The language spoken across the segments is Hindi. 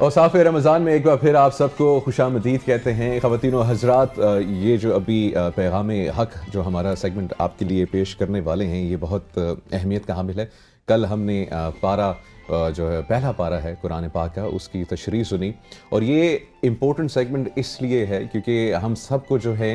और साफ़ रमज़ान में एक बार फिर आप सबको खुश आमदीद कहते हैं। ख़वान हजरात ये जो अभी पैगाम हक जो हमारा सेगमेंट आपके लिए पेश करने वाले हैं, ये बहुत अहमियत का हामिल है। कल हमने पारा जो है, पहला पारा है कुरान पाक का, उसकी तशरी सुनी। और ये इम्पोर्टेंट सेगमेंट इसलिए है क्योंकि हम सबको जो है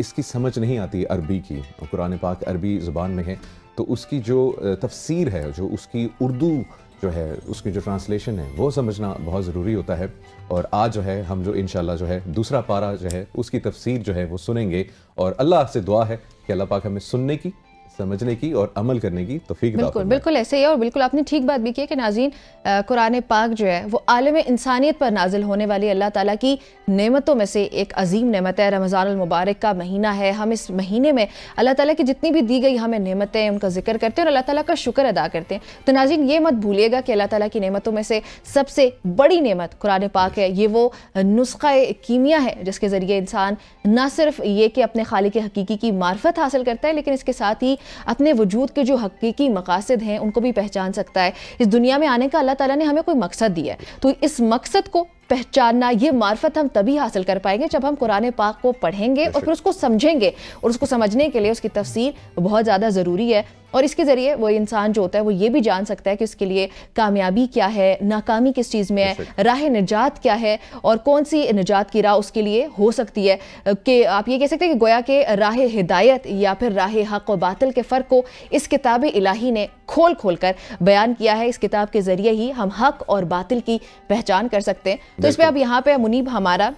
इसकी समझ नहीं आती अरबी की। कुरान पाक अरबी ज़ुबान में है तो उसकी जो तफसीर है, जो उसकी उर्दू जो है, उसकी जो ट्रांसलेशन है, वो समझना बहुत ज़रूरी होता है। और आज जो है, हम जो इन जो है, दूसरा पारा जो है, उसकी तफसीर जो है, वो सुनेंगे। और अल्लाह से दुआ है कि अल्लाह पाक हमें सुनने की समझने की और अमल करने की तोफीक बिल्कुल बिल्कुल ऐसे ही है और बिल्कुल आपने ठीक बात भी की है कि नाजीन कुरान पाक जो है वो आलम इंसानियत पर नाजिल होने वाली अल्लाह ताला की नेमतों में से एक अजीम नेमत है। रमज़ान मुबारक का महीना है। हम इस महीने में अल्लाह ताला की जितनी भी दी गई हमें नेमतें उनका ज़िक्र करते हैं और अल्लाह ताला का शुक्र अदा करते हैं। तो नाजीन ये मत भूलिएगा कि अल्लाह ताला की नेमतों में से सबसे बड़ी नेमत कुरान पाक है। ये वो नुस्खा कीमिया है जिसके ज़रिए इंसान न सिर्फ़ ये कि अपने खाली के हकीकी की मार्फत हासिल करता है लेकिन इसके साथ ही अपने वजूद के जो हकीकी मकासद हैं, उनको भी पहचान सकता है। इस दुनिया में आने का अल्लाह ताला ने हमें कोई मकसद दिया है। तो इस मकसद को पहचानना ये मार्फत हम तभी हासिल कर पाएँगे जब हम कुरान पाक को पढ़ेंगे और फिर उसको समझेंगे और उसको समझने के लिए उसकी तफसीर बहुत ज़्यादा ज़रूरी है। और इसके ज़रिए वो इंसान जो होता है वो ये भी जान सकता है कि उसके लिए कामयाबी क्या है नाकामी किस चीज़ में है राह निजात क्या है और कौन सी निजात की राह उसके लिए हो सकती है। कि आप ये कह सकते हैं कि गोया के राह हिदायत या फिर राह हक व बातिल के फ़र्क को इस किताब इलाही ने खोल खोल कर बयान किया है। इस किताब के ज़रिए ही हम हक और बातिल की पहचान कर सकते हैं। तो इस पर अब यहाँ पे मुनीब हमारा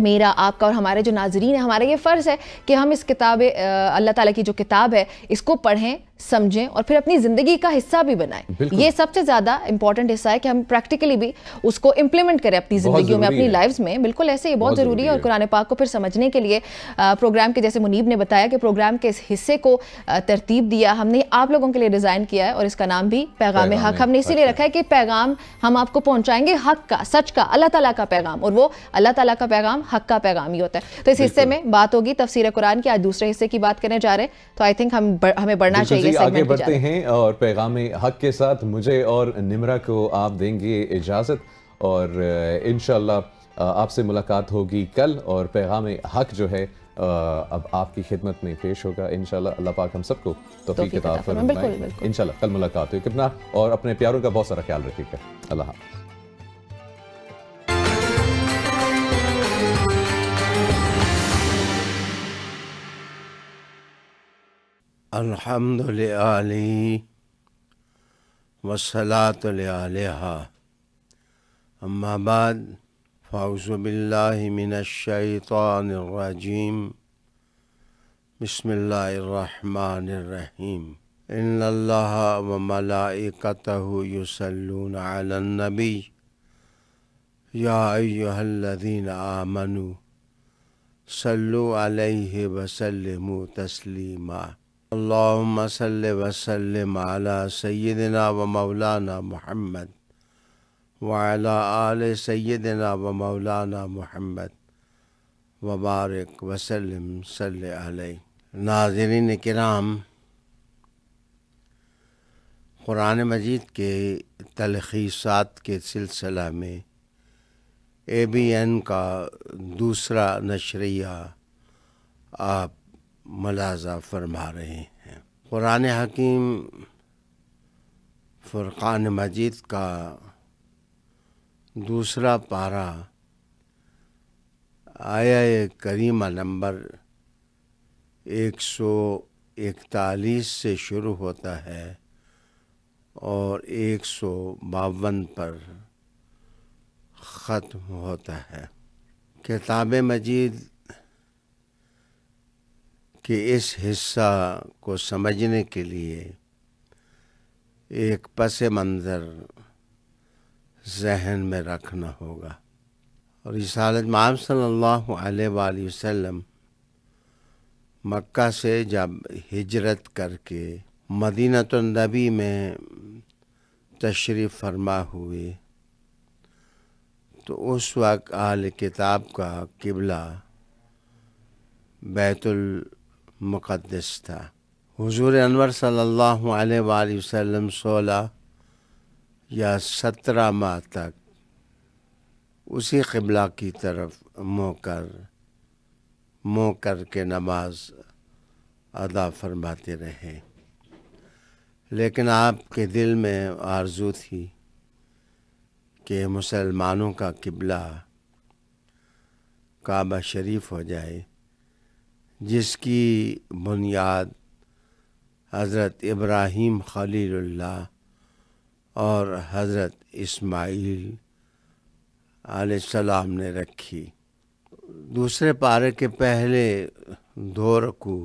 मेरा आपका और हमारे जो नाजरीन है हमारा ये फ़र्ज़ है कि हम इस किताब अल्लाह ताला की जो किताब है इसको पढ़ें समझें और फिर अपनी ज़िंदगी का हिस्सा भी बनाएँ। ये सबसे ज़्यादा इंपॉर्टेंट हिस्सा है कि हम प्रैक्टिकली भी उसको इम्प्लीमेंट करें अपनी ज़िंदगी में अपनी लाइफ में। बिल्कुल ऐसे ही बहुत ज़रूरी है और कुरान पाक को फिर समझने के लिए प्रोग्राम के जैसे मुनीब ने बताया कि प्रोग्राम के इस हिस्से को तरतीब दिया हमने आप लोगों के लिए डिज़ाइन किया है और इसका नाम भी पैगाम हक हमने इसीलिए रखा है कि पैगाम हम आपको पहुँचाएँगे हक का सच का अल्लाह तला का पैगाम। और वो अल्लाह तला का पैगाम हक का पैगाम ही होता है। तो इस हिस्से में बात होगी तफसीर कुरान की। आज दूसरे हिस्से की बात करने जा रहे हैं तो आई थिंक हम हमें बढ़ना चाहिए। आगे बढ़ते हैं। और पैगाम हक के साथ मुझे और निमरा को आप देंगे इजाज़त और इन आपसे मुलाकात होगी कल और पैगाम हक जो है अब आपकी खिदमत में पेश होगा। इन अल्लाह पाक हम सबको तो किताब इन कल मुलाकात हुई कितना? और अपने प्यारों का बहुत सारा ख्याल रखिएगा। अल्लाह अलहमदुल्ला वसलात अम्माबाद फ़ाउज़बिल्लिमिनशैतानरजीम बसमीम इन व मलाइकतहु युसल्लून अलन नबी या अय्युहल्लज़ीन आमनु सल्लु अलैहि वसल्लिमु तस्लीमा अल्लाहुम्मा सल्लि वसल्लिम अला सय्यिदिना व मौलाना मुहम्मद व अला आले व मौलाना मुहम्मद व बारिक वसल्लिम सल्लि नाज़रीन किराम कुरान मजीद के तलखीसात के सिलसिला में ए बी एन का दूसरा नशरिया आप मलाजा फरमा रहे हैं। कुरान हकीम फ़ुरक़ान मजीद का दूसरा पारा आया करीमा नंबर एक सौ इकतालीस से शुरू होता है और एक सौ बावन पर ख़त्म होता है। किताब मजीद कि इस हिस्सा को समझने के लिए एक पस मंज़र जहन में रखना होगा। और इसालत माम सल्लल्लाहु अलैहि वसल्लम मक्का से जब हिजरत करके मदीनतुलनबी में तशरीफ़ फरमा हुए तो उस वक्त आल किताब का किबला बैतुल मुक़दस था। हुजूर अनवर सल्लल्लाहु अलैहि सोलह या सत्रह माह तक उसी क़िबला की तरफ़ मुँह कर मुँह करके नमाज़ अदा फरमाते रहे। लेकिन आपके दिल में आरज़ू थी कि मुसलमानों का किबला काबा शरीफ हो जाए। जिसकी बुनियाद हज़रत इब्राहीम खलील्ला और हज़रत इस्माईल आसमाम ने रखी। दूसरे पारे के पहले दो रकू,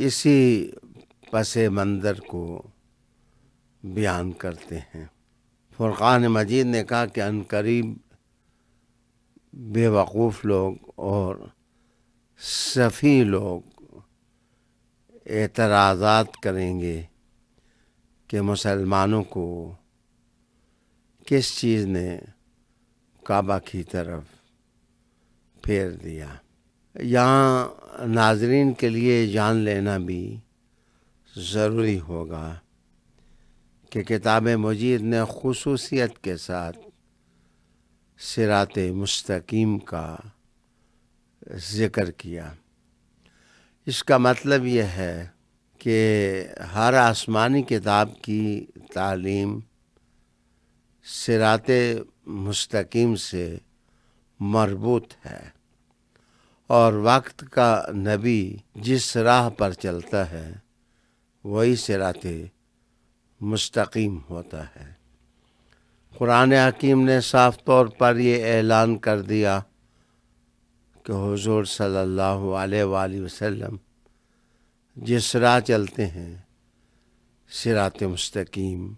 इसी पस मंदर को बयान करते हैं। फ़ुरक़ान मजीद ने कहा कि अनकरीब बेवकूफ़ लोग और सफ़ी लोग एतराज़ात करेंगे कि मुसलमानों को किस चीज़ ने काबा की तरफ़ फेर दिया। यहाँ नाजरीन के लिए जान लेना भी ज़रूरी होगा कि किताब मजीद ने खसूसियत के साथ सिरात मुस्तकीम का ज़िक्र किया। इसका मतलब यह है कि हर आसमानी किताब की तालीम सिरात मुस्तकीम से मरबूत है और वक्त का नबी जिस राह पर चलता है, वही सिरात मुस्तकीम होता है। कुरान हकीम ने साफ़ तौर पर यह ऐलान कर दिया कि हुजूर सल्लल्लाहु अलैहि वसल्लम, जिस राह चलते हैं, सिरात मुस्तकीम,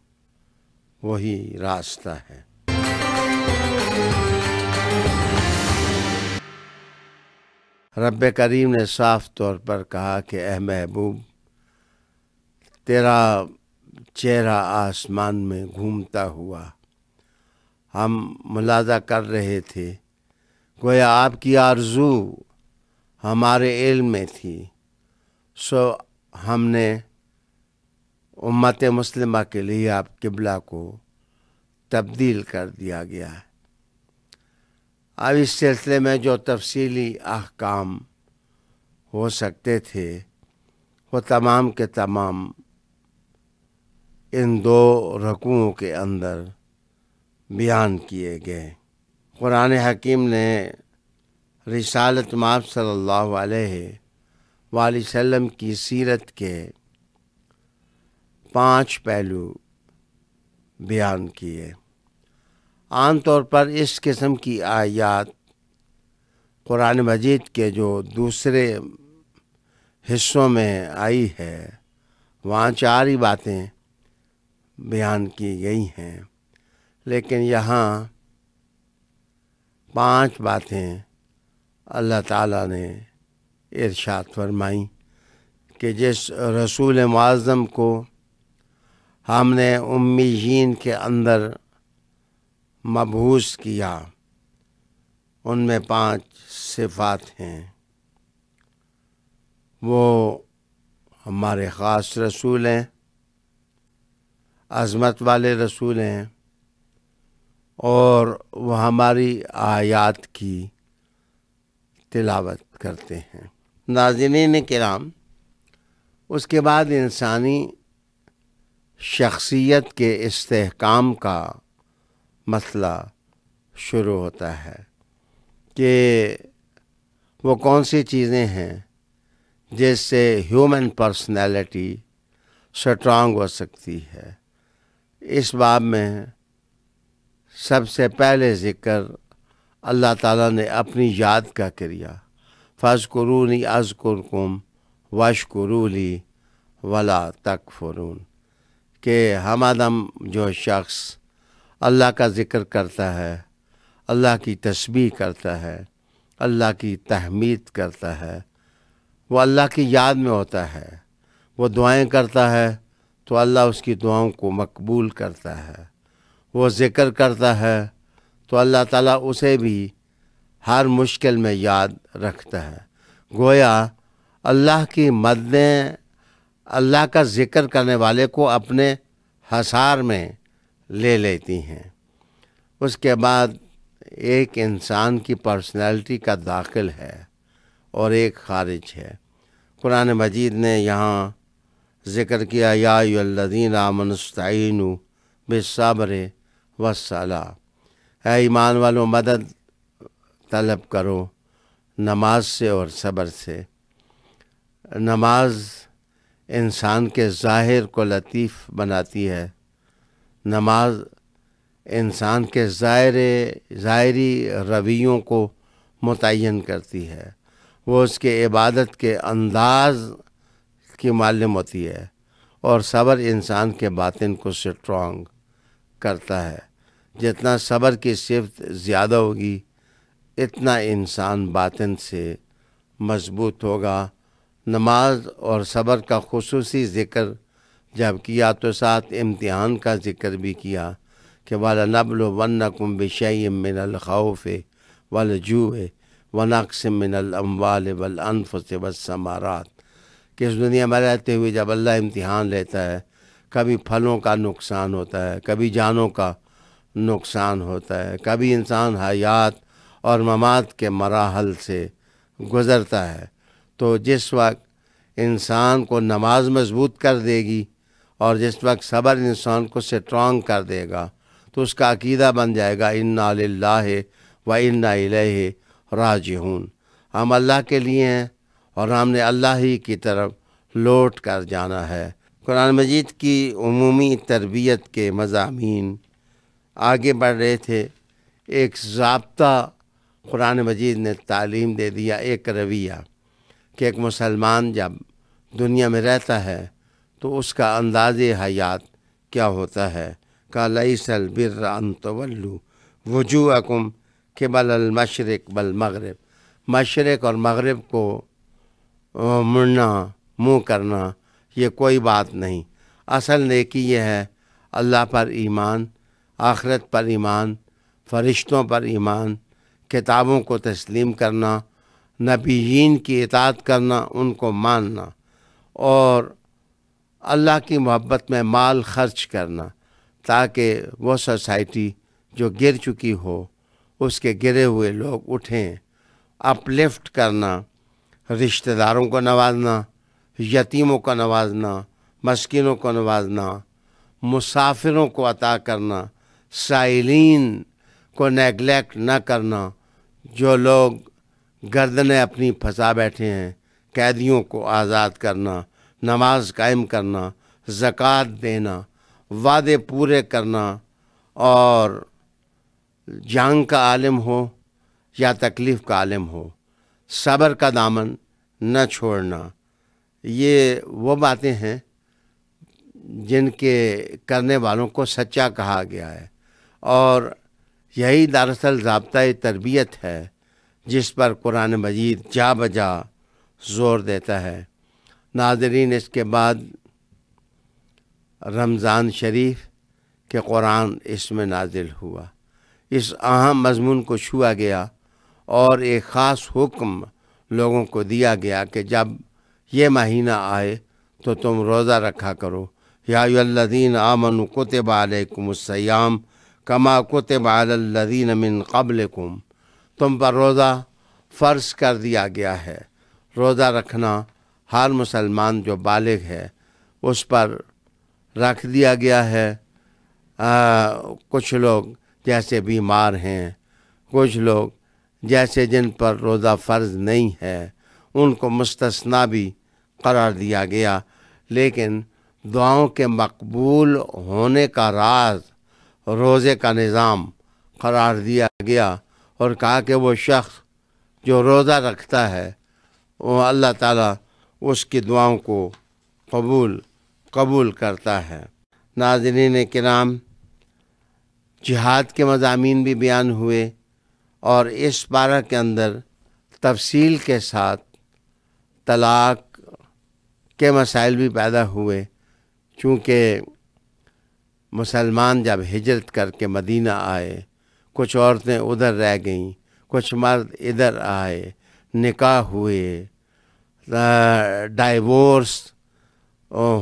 वही रास्ता है। रब करीम ने साफ़ तौर पर कहा कि अह महबूब, तेरा चेहरा आसमान में घूमता हुआ हम मुलाजा कर रहे थे गोया आपकी आरज़ू हमारे इल्म में थी। सो हमने उम्मत मुस्लिमा के लिए आप किबला को तब्दील कर दिया गया। है अब इस सिलसिले में जो तफसीली अहकाम हो सकते थे, वो तमाम के तमाम इन दो रकूओं के अंदर बयान किए गए। कुरान हकीम ने रिसालत सल्लल्लाहु अलैहि वसल्लम की सीरत के पाँच पहलू बयान किए। आम तौर पर इस किस्म की आयात कुरान मजीद के जो दूसरे हिस्सों में आई है, वहाँ चार ही बातें बयान की गई हैं। लेकिन यहाँ पाँच बातें अल्लाह ताला ने इरशाद फरमाई कि जिस रसूल मुआज़म को हमने उम्मीन के अंदर मबूस किया, उनमें पाँच सिफात हैं। वो हमारे ख़ास रसूल हैं, अज़मत वाले रसूल हैं और वह हमारी आयात की तिलावत करते हैं। नाजिन कराम, उसके बाद इंसानी शख्सियत के इस्तेकाम का मसला शुरू होता है कि वो कौन सी चीज़ें हैं जिससे ह्यूमन पर्सनैलिटी स्ट्रांग हो सकती है। इस बाब में सबसे पहले ज़िक्र अल्लाह ताला ने अपनी याद का किया। फ़ज़ करूनी अज़ कुरकुम वश करूली वला तक फ़रून के हम आदम जो शख्स अल्लाह का ज़िक्र करता है, अल्लाह की तस्बीह करता है, अल्लाह की तहमीद करता है, वो अल्लाह की याद में होता है। वो दुआएँ करता है तो अल्लाह उसकी दुआओं को मकबूल करता है। वो ज़िक्र करता है तो अल्लाह ताला उसे भी हर मुश्किल में याद रखता है। गोया अल्लाह की मददें, अल्लाह का ज़िक्र करने वाले को अपने हसार में ले लेती हैं। उसके बाद एक इंसान की पर्सनैलिटी का दाखिल है और एक खारिज है। कुरान मजीद ने यहाँ ज़िक्र किया यादीन आमनस्तीन बेसब्र वसला है ईमान वालों, मदद तलब करो नमाज़ से और सब्र से। नमाज़ इंसान के ज़ाहिर को लतीफ़ बनाती है। नमाज़ इंसान के ज़ाहिर, ज़ाहरी रवियों को मुतन करती है। वो उसके इबादत के अंदाज की मालूम होती है और सब्र इंसान के बातिन को स्ट्रॉन्ग करता है। जितना सब्र की सिफत ज़्यादा होगी, इतना इंसान बातिन से मज़बूत होगा। नमाज़ और सब्र का खसूसी ज़िक्र जब किया तो साथ इम्तिहान का ज़िक्र भी किया कि वाला नबल वन कुम बिशई मिनल खौफ वल जूए वनक्स मिनल अम्वाल वल अनफस वसमारात कि इस दुनिया में रहते हुए जब अल्लाह इम्तिहान लेता है, कभी फलों का नुकसान होता है, कभी जानों का नुकसान होता है। कभी इंसान हयात और ममात के मराहल से गुज़रता है तो जिस वक्त इंसान को नमाज़ मज़बूत कर देगी और जिस वक्त सब्र इंसान को स्ट्रॉन्ग कर देगा तो उसका अकीदा बन जाएगा, इन्ना लाह व इन्ना राजहून हम अल्लाह के लिए हैं और हमने अल्लाह ही की तरफ़ लौट कर जाना है। कुरान मजीद की अमूमी तरबियत के मजामी आगे बढ़ रहे थे। एक जबता कुरान मजीद ने तालीम दे दिया, एक रवैया कि एक मुसलमान जब दुनिया में रहता है तो उसका अंदाज हयात क्या होता है? का लई सल बिर तवल्लु वज़ू अकुम के बल मशरक बल मगरब। मशरक और मगरब को मुड़ना, मुँह करना, ये कोई बात नहीं। असल नेकी यह है, अल्लाह पर ईमान आखरत पर ईमान, फ़रिश्तों पर ईमान, किताबों को तस्लीम करना नबीन की इतात करना, उनको मानना और अल्लाह की मोहब्बत में माल खर्च करना ताकि वो सोसाइटी जो गिर चुकी हो, उसके गिरे हुए लोग उठें। अपलिफ्ट करना, रिश्तेदारों को नवाजना, यतीमों को नवाजना, मस्किनों को नवाजना, मुसाफिरों को अता करना साइलिन को नेगलेक्ट न करना, जो लोग गर्दनें अपनी फंसा बैठे हैं, कैदियों को आज़ाद करना, नमाज़ कायम करना, ज़क़़त देना, वादे पूरे करना, और जंग का आलम हो या तकलीफ़ का आलम हो, सब्र का दामन न छोड़ना। ये वो बातें हैं जिनके करने वालों को सच्चा कहा गया है। और यही दरअसल जबता तरबियत है, जिस पर कुरान मजीद जा बजा ज़ोर देता है। नाजरीन, इसके बाद रमज़ान शरीफ के कुरान इसमें नाजिल हुआ। इस अहम मजमून को छुआ गया और एक ख़ास हुक्म लोगों को दिया गया कि जब ये महीना आए तो तुम रोज़ा रखा करो। यादीन आमन कुतब अलकुमसयाम कमा कुतब अलदीन मिन कबलकुम। तुम पर रोज़ा फ़र्ज़ कर दिया गया है। रोज़ा रखना हर मुसलमान जो बालिग है उस पर रख दिया गया है। आ, कुछ लोग जैसे बीमार हैं कुछ लोग जैसे जिन पर रोज़ा फ़र्ज़ नहीं है उनको मुस्तना भी करार दिया गया। लेकिन दुआओं के मकबूल होने का राज रोज़े का निज़ाम करार दिया गया और कहा कि वो शख्स जो रोज़ा रखता है, वो अल्लाह ताला उसकी दुआओं को कबूल कबूल करता है। नाजरीन कराम, जिहाद के मजामी भी बयान हुए और इस बारह के अंदर तफसील के साथ तलाक के मसाइल भी पैदा हुए, चूँकि मुसलमान जब हिजरत करके मदीना आए, कुछ औरतें उधर रह गईं, कुछ मर्द इधर आए, निकाह हुए डाइवोर्स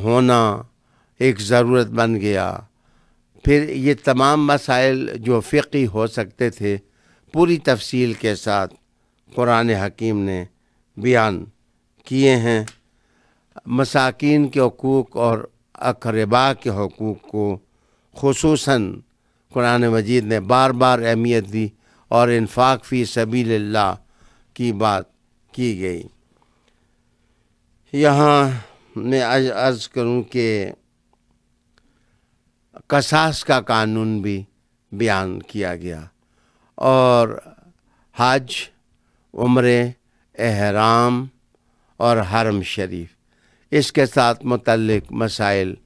होना एक ज़रूरत बन गया। फिर ये तमाम मसाइल जो फ़िकी हो सकते थे, पूरी तफसील के साथ कुरान हकीम ने बयान किए हैं। मसाकिन के हकूक़ और अकरबा के हकूक़ को खसूस कुरान मजीद ने बार बार अहमियत दी और इन्फाक फ़ी सबील्ला की बात की गई। यहाँ मैं अर्ज़ करूँ कि कसास का कानून भी बयान किया गया और हज, उम्र, एहराम और हरम शरीफ, इसके साथ मुतलक मसाइल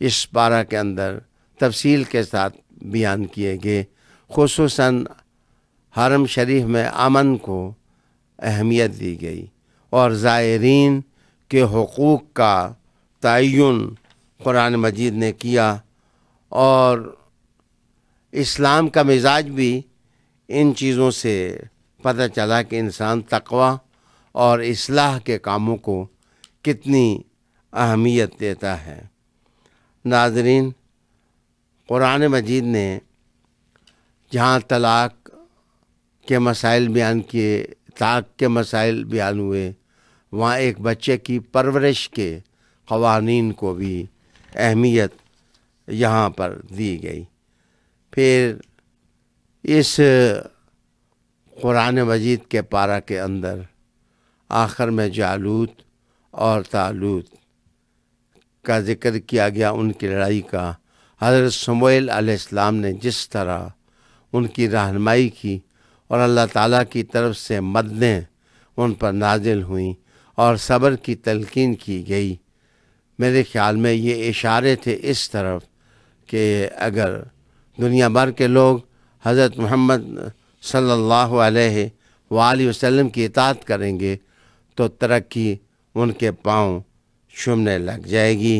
इस पारा के अंदर तफसील के साथ बयान किए गए खसूस हरम शरीफ में अमन को अहमियत दी गई और ज़ायरीन के हकूक़ का तयन कुरान मजीद ने किया और इस्लाम का मिजाज भी इन चीज़ों से पता चला कि इंसान तकवा और इसलाह के कामों को कितनी अहमियत देता है। नाजरीन कुरान मजीद ने जहाँ तलाक़ के मसाइल बयान किए ताक के मसाइल बयान हुए, वहाँ एक बच्चे की परवरिश के कवानीन को भी अहमियत यहाँ पर दी गई। फिर इस कुरान मजीद के पारा के अंदर आखिर में जालूत और तालूत का ज़िक्र किया गया, उनकी लड़ाई का हज़रत समैल अलैहिस्सलाम ने जिस तरह उनकी रहनमाई की और अल्लाह ताला की तरफ़ से मदनें उन पर नाजिल हुई और सब्र की तलकिन की गई। मेरे ख़्याल में ये इशारे थे इस तरफ़ कि अगर दुनिया भर के लोग हज़रत मोहम्मद सल्लल्लाहु अलैहि वसल्लम की इतात करेंगे तो तरक्की उनके पाँव चुमने लग जाएगी।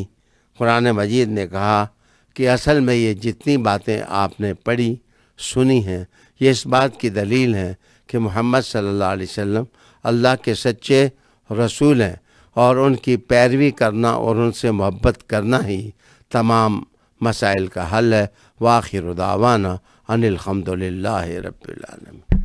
कुरान मजीद ने कहा कि असल में ये जितनी बातें आपने पढ़ी, सुनी हैं, ये इस बात की दलील है कि मोहम्मद सल्लल्लाहु अलैहि वसल्लम अल्लाह के सच्चे रसूल हैं और उनकी पैरवी करना और उनसे मोहब्बत करना ही तमाम मसाइल का हल है। वाखिर दावाना अनिल हमदिल्ला रबालम